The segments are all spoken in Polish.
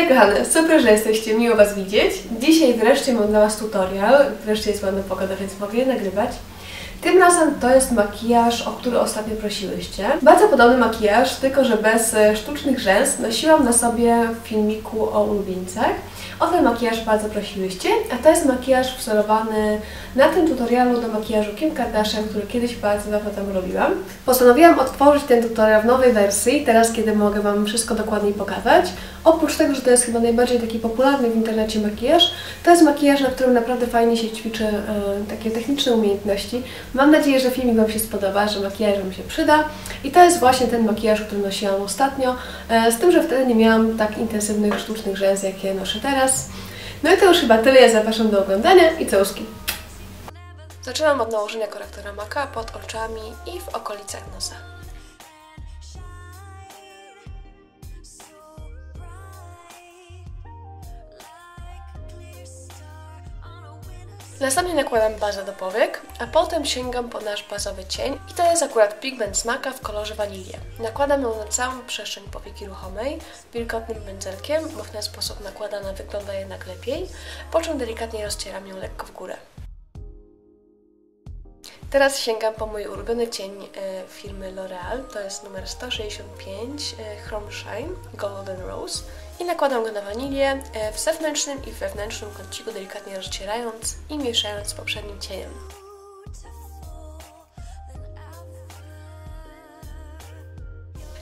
Hej kochane, super, że jesteście, miło Was widzieć. Dzisiaj wreszcie mam dla Was tutorial, wreszcie jest ładna pogoda, więc mogę je nagrywać. Tym razem to jest makijaż, o który ostatnio prosiłyście. Bardzo podobny makijaż, tylko że bez e, sztucznych rzęs nosiłam na sobie w filmiku o ulubieńcach. O ten makijaż bardzo prosiłyście, a to jest makijaż wzorowany na tym tutorialu do makijażu Kim Kardashian, który kiedyś bardzo dawno temu robiłam. Postanowiłam odtworzyć ten tutorial w nowej wersji, teraz kiedy mogę Wam wszystko dokładniej pokazać. Oprócz tego, że to jest chyba najbardziej taki popularny w internecie makijaż, to jest makijaż, na którym naprawdę fajnie się ćwiczy e, takie techniczne umiejętności. Mam nadzieję, że filmik Wam się spodoba, że makijaż Wam się przyda. I to jest właśnie ten makijaż, który nosiłam ostatnio, e, z tym, że wtedy nie miałam tak intensywnych sztucznych rzęs, jakie noszę teraz. No i to już chyba tyle, ja zapraszam do oglądania i całuski. Zaczynam od nałożenia korektora maka pod oczami i w okolicach nosa. Następnie nakładam bazę do powiek, a potem sięgam po nasz bazowy cień i to jest akurat pigment z maka w kolorze wanilię. Nakładam ją na całą przestrzeń powieki ruchomej wilgotnym pędzelkiem, bo w ten sposób nakładana wygląda jednak lepiej, po czym delikatnie rozcieram ją lekko w górę. Teraz sięgam po mój ulubiony cień e, firmy L'Oreal, to jest numer 165 e, Chrome Shine Golden Rose i nakładam go na wanilię e, w zewnętrznym i wewnętrznym kąciku delikatnie rozcierając i mieszając z poprzednim cieniem.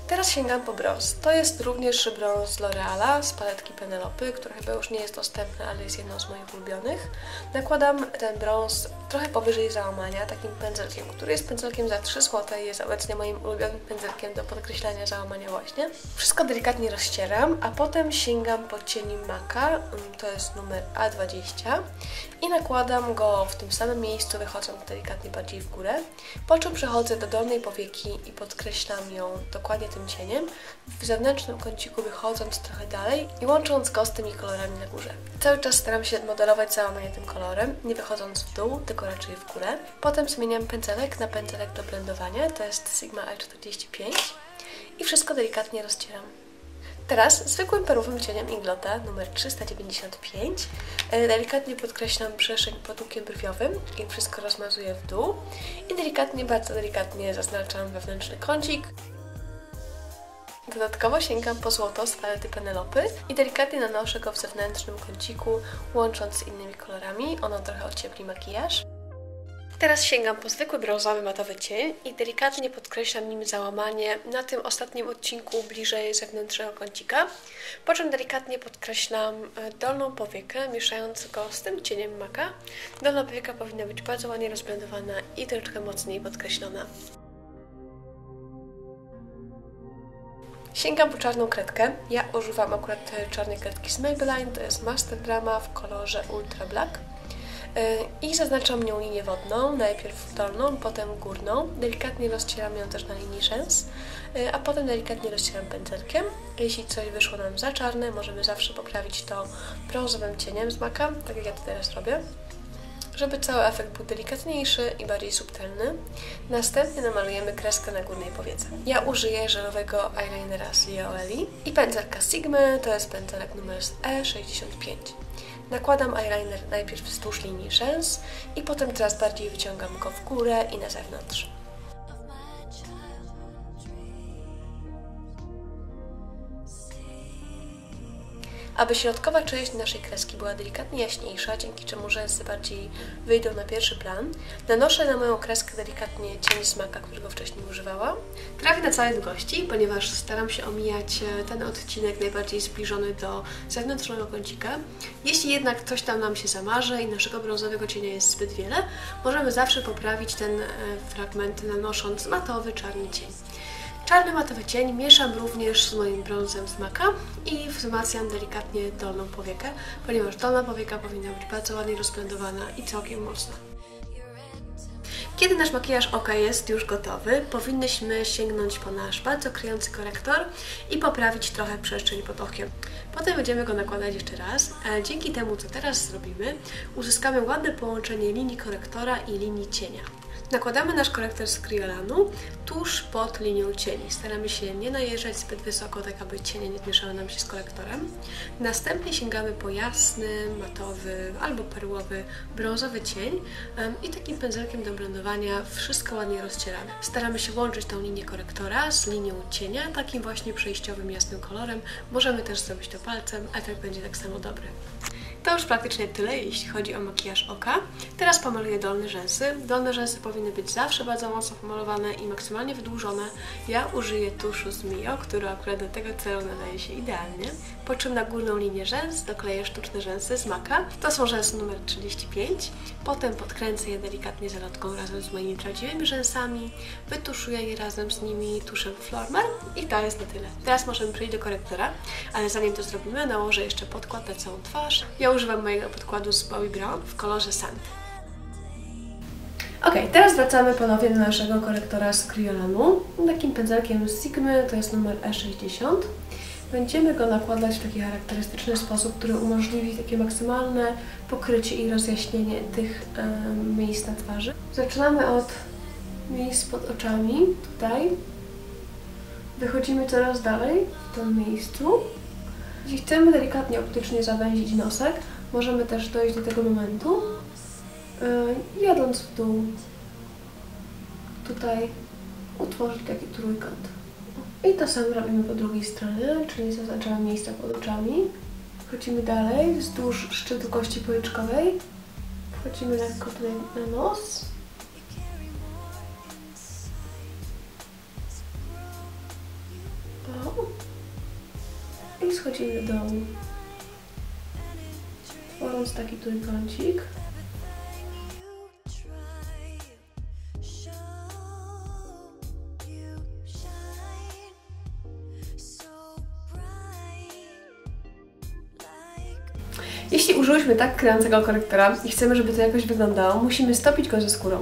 Teraz sięgam po brąz. To jest również brąz z L'Oreala z paletki Penelopy, która chyba już nie jest dostępna, ale jest jedną z moich ulubionych. Nakładam ten brąz trochę powyżej załamania, takim pędzelkiem, który jest pędzelkiem za 3 zł i jest obecnie moim ulubionym pędzelkiem do podkreślania załamania właśnie. Wszystko delikatnie rozcieram, a potem sięgam po cień Maka, mm, to jest numer A20 i nakładam go w tym samym miejscu, wychodząc delikatnie bardziej w górę, po czym przechodzę do dolnej powieki i podkreślam ją dokładnie tym tym cieniem, w zewnętrznym kąciku wychodząc trochę dalej i łącząc go z tymi kolorami na górze. Cały czas staram się modelować załamanie tym kolorem, nie wychodząc w dół, tylko raczej w górę. Potem zmieniam pędzelek na pędzelek do blendowania, to jest Sigma L45 i wszystko delikatnie rozcieram. Teraz zwykłym perowym cieniem Inglota numer 395 e, delikatnie podkreślam przestrzeń pod łukiem brwiowym i wszystko rozmazuję w dół i delikatnie, bardzo delikatnie zaznaczam wewnętrzny kącik Dodatkowo sięgam po złoto z palety Penelopy i delikatnie nanoszę go w zewnętrznym kąciku, łącząc z innymi kolorami. Ono trochę ociepli makijaż. Teraz sięgam po zwykły brązowy matowy cień i delikatnie podkreślam nim załamanie na tym ostatnim odcinku bliżej zewnętrznego kącika, po czym delikatnie podkreślam e, dolną powiekę, mieszając go z tym cieniem maka. Dolna powieka powinna być bardzo ładnie rozblendowana i troszkę mocniej podkreślona. Sięgam po czarną kredkę. Ja używam akurat czarnej kredki z Maybelline, to jest Master Drama w kolorze Ultra Black. E, I zaznaczam nią linię wodną, najpierw dolną, potem górną. Delikatnie rozcieram ją też na linii rzęs, e, a potem delikatnie rozcieram pędzelkiem. Jeśli coś wyszło nam za czarne, możemy zawsze poprawić to brązowym cieniem z maka, tak jak ja to teraz robię żeby cały efekt był delikatniejszy i bardziej subtelny. Następnie namalujemy kreskę na górnej powiece. Ja użyję żelowego eyelinera z Lioeli i pędzelka Sigmy, to jest pędzelek numer E65. Nakładam eyeliner najpierw wzdłuż linii rzęs i potem teraz bardziej wyciągam go w górę i na zewnątrz. Aby środkowa część naszej kreski była delikatnie jaśniejsza, dzięki czemu rzęsy bardziej wyjdą na pierwszy plan. Nanoszę na moją kreskę delikatnie cień smaka, którego wcześniej używałam. Trafię na całej długości, ponieważ staram się omijać e, ten odcinek najbardziej zbliżony do zewnętrznego kącika. Jeśli jednak coś tam nam się zamarzy i naszego brązowego cienia jest zbyt wiele, możemy zawsze poprawić ten e, fragment nanosząc matowy czarny cień. Czarny matowy cień mieszam również z moim brązem z Maka i wzmacniam delikatnie dolną powiekę, ponieważ dolna powieka powinna być bardzo ładnie rozblendowana i całkiem mocna. Kiedy nasz makijaż oka jest już gotowy, powinnyśmy sięgnąć po nasz bardzo kryjący korektor i poprawić trochę przestrzeń pod okiem. Potem będziemy go nakładać jeszcze raz, a dzięki temu, co teraz zrobimy, uzyskamy ładne połączenie linii korektora i linii cienia. Nakładamy nasz korektor z Kriolanu tuż pod linią cieni. Staramy się nie najeżdżać zbyt wysoko, tak aby cienie nie mieszały nam się z korektorem. Następnie sięgamy po jasny, matowy albo perłowy, brązowy cień i takim pędzelkiem do blendowania wszystko ładnie rozcieramy. Staramy się łączyć tą linię korektora z linią cienia, takim właśnie przejściowym, jasnym kolorem. Możemy też zrobić to palcem, efekt będzie tak samo dobry. To już praktycznie tyle, jeśli chodzi o makijaż oka. Teraz pomaluję dolne rzęsy. Dolne rzęsy powinny być zawsze bardzo mocno pomalowane i maksymalnie wydłużone. Ja użyję tuszu z Mio, który akurat do tego celu nadaje się idealnie. Po czym na górną linię rzęs dokleję sztuczne rzęsy z Maka. To są rzęsy numer 35. Potem podkręcę je delikatnie zalotką razem z moimi prawdziwymi rzęsami. Wytuszuję je razem z nimi tuszem Flormar i to jest na tyle. Teraz możemy przejść do korektora, ale zanim to zrobimy, nałożę jeszcze podkład na całą twarz. Ja używam mojego podkładu z Bowie Brown w kolorze Sand. Ok, teraz wracamy ponownie do naszego korektora z Kriolanu. Takim pędzelkiem z Sigmy, to jest numer E60. Będziemy go nakładać w taki charakterystyczny sposób, który umożliwi takie maksymalne pokrycie i rozjaśnienie tych miejsc na twarzy. Zaczynamy od miejsc pod oczami, tutaj. Wychodzimy coraz dalej w tym miejscu. Jeśli chcemy delikatnie optycznie zawęzić nosek, możemy też dojść do tego momentu, yy, jadąc w dół, tutaj utworzyć taki trójkąt. I to samo robimy po drugiej stronie, czyli zaznaczamy miejsca pod oczami. Wchodzimy dalej, wzdłuż szczytu kości policzkowej. Wchodzimy lekko tutaj na nos. I schodzimy do dołu. Tworząc taki trójkącik. Jeśli użyłyśmy tak kryjącego korektora i chcemy, żeby to jakoś wyglądało, musimy stopić go ze skórą.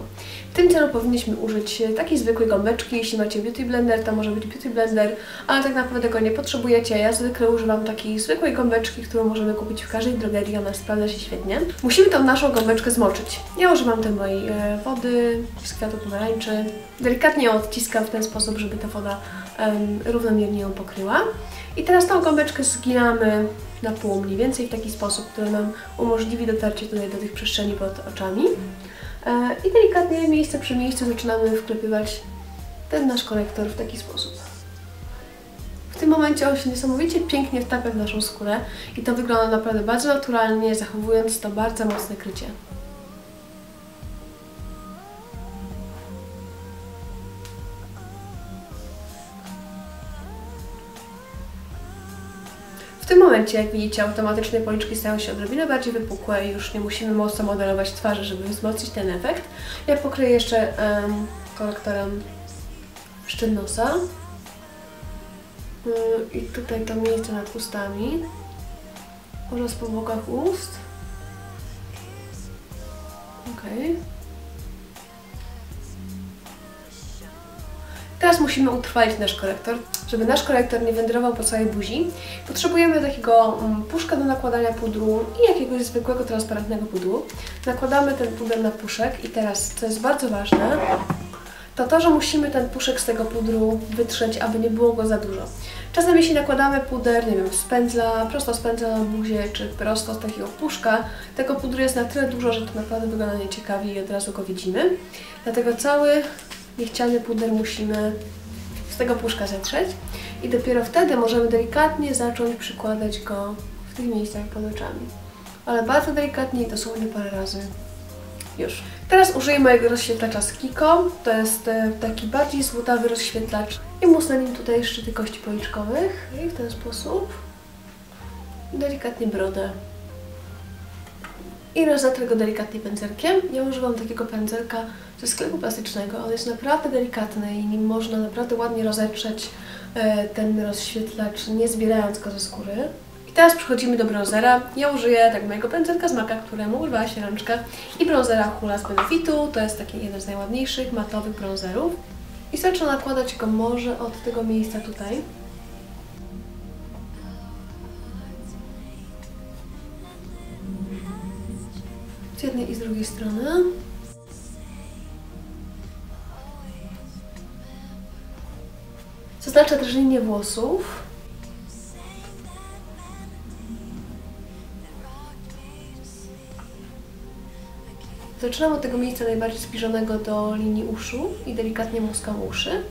W tym celu powinniśmy użyć takiej zwykłej gąbeczki. Jeśli macie beauty blender, to może być beauty blender, ale tak naprawdę go nie potrzebujecie. Ja zwykle używam takiej zwykłej gąbeczki, którą możemy kupić w każdej drogerii, ona sprawdza się świetnie. Musimy tą naszą gąbeczkę zmoczyć. Ja używam tej mojej e, wody z kwiatu pomarańczy. Delikatnie odciskam w ten sposób, żeby ta woda um, równomiernie ją pokryła. I teraz tą gąbeczkę zginamy na pół mniej więcej w taki sposób, który nam umożliwi dotarcie tutaj do tych przestrzeni pod oczami. E, I delikatnie miejsce przy miejscu zaczynamy wklepywać ten nasz korektor w taki sposób. W tym momencie on się niesamowicie pięknie wtapia w naszą skórę i to wygląda naprawdę bardzo naturalnie, zachowując to bardzo mocne krycie. Momencie, jak widzicie, automatycznie policzki stają się odrobinę bardziej wypukłe i już nie musimy mocno modelować twarzy, żeby wzmocnić ten efekt. Ja pokryję jeszcze um, korektorem szczyt nosa. Yy, I tutaj to miejsce nad ustami oraz po bokach ust. Okej. Okay. Teraz musimy utrwalić nasz korektor. Żeby nasz korektor nie wędrował po całej buzi, potrzebujemy takiego um, puszka do nakładania pudru i jakiegoś zwykłego, transparentnego pudru. Nakładamy ten puder na puszek i teraz, co jest bardzo ważne, to to, że musimy ten puszek z tego pudru wytrzeć, aby nie było go za dużo. Czasem jeśli nakładamy puder, nie wiem, z pędzla, prosto z pędzla na buzię, czy prosto z takiego puszka, tego pudru jest na tyle dużo, że to naprawdę wygląda nieciekawie i od razu go widzimy. Dlatego cały niechciany puder musimy z tego puszka zetrzeć i dopiero wtedy możemy delikatnie zacząć przykładać go w tych miejscach pod oczami. Ale bardzo delikatnie i dosłownie parę razy. Już. Teraz użyję mojego rozświetlacza z Kiko. To jest e, taki bardziej złotawy rozświetlacz. I musnę nim tutaj szczyty kości policzkowych. I w ten sposób delikatnie brodę i rozetrę go delikatnie pędzelkiem. Ja używam takiego pędzelka ze sklepu plastycznego. On jest naprawdę delikatny i nim można naprawdę ładnie rozetrzeć e, ten rozświetlacz, nie zbierając go ze skóry. I teraz przechodzimy do bronzera. Ja użyję tak mojego pędzelka z Maka, któremu urwała się rączka i bronzera Hula z Benefitu. To jest taki jeden z najładniejszych matowych bronzerów. I zacznę nakładać go może od tego miejsca tutaj. z jednej i z drugiej strony. Zaznaczę też linię włosów. Zaczynam od tego miejsca najbardziej zbliżonego do linii uszu i delikatnie muskam uszy,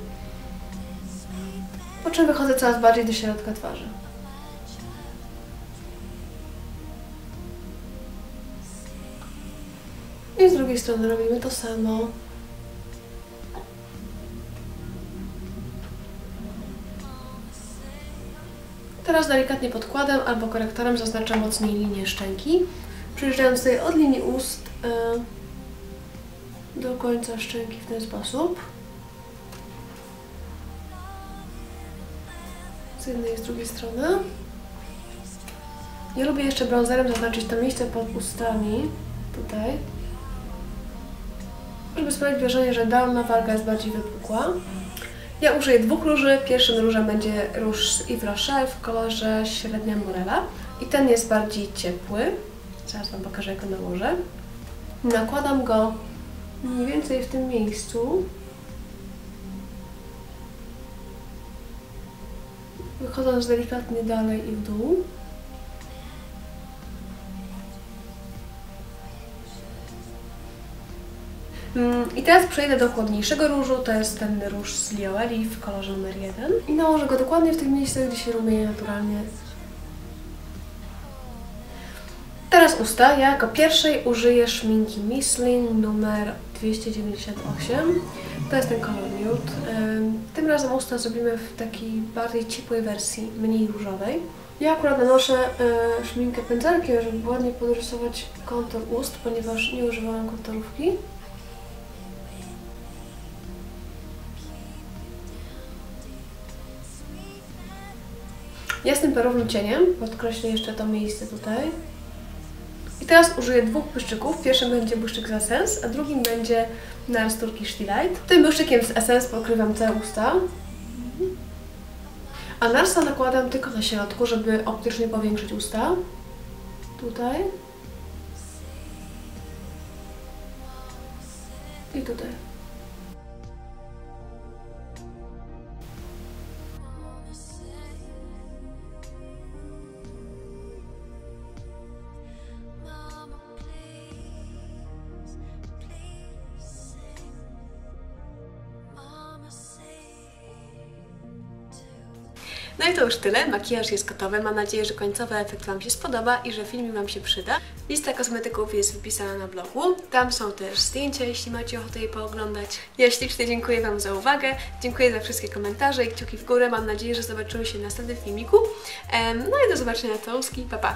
po czym wychodzę coraz bardziej do środka twarzy. Drugiej strony robimy to samo. Teraz delikatnie podkładem albo korektorem zaznaczam mocniej linię szczęki, przejeżdżając tutaj od linii ust yy, do końca szczęki w ten sposób. Z jednej i z drugiej strony. Ja lubię jeszcze bronzerem zaznaczyć to miejsce pod ustami, tutaj, żeby sprawić wrażenie, że dolna warga jest bardziej wypukła. Ja użyję dwóch róży. Pierwszym różem będzie róż z Yves w kolorze średnia Morela. I ten jest bardziej ciepły. Zaraz Wam pokażę, jak go nałożę. Nakładam go mniej więcej w tym miejscu. Wychodząc delikatnie dalej i w dół. I teraz przejdę do chłodniejszego różu, to jest ten róż z Lioeli w kolorze numer 1. I nałożę go dokładnie w tych miejscach, gdzie się rumieje naturalnie. Teraz usta. Ja jako pierwszej użyję szminki Michelin numer 298. To jest ten kolor nude. Tym razem usta zrobimy w takiej bardziej ciepłej wersji, mniej różowej. Ja akurat nanoszę y, szminkę pędzelkiem, żeby ładnie podrysować kontur ust, ponieważ nie używałam konturówki. Jasnym perowym cieniem podkreślę jeszcze to miejsce tutaj. I teraz użyję dwóch błyszczyków. Pierwszym będzie błyszczyk z Essence, a drugim będzie NARS Turkish Delight. Tym błyszczykiem z Essence pokrywam całe usta. A Narsa nakładam tylko na środku, żeby optycznie powiększyć usta. Tutaj. I tutaj. No i to już tyle. Makijaż jest gotowy. Mam nadzieję, że końcowy efekt Wam się spodoba i że film Wam się przyda. Lista kosmetyków jest wypisana na blogu. Tam są też zdjęcia, jeśli macie ochotę je pooglądać. Ja ślicznie dziękuję Wam za uwagę. Dziękuję za wszystkie komentarze i kciuki w górę. Mam nadzieję, że zobaczymy się w następnym filmiku. No i do zobaczenia, Tołski. Pa, pa!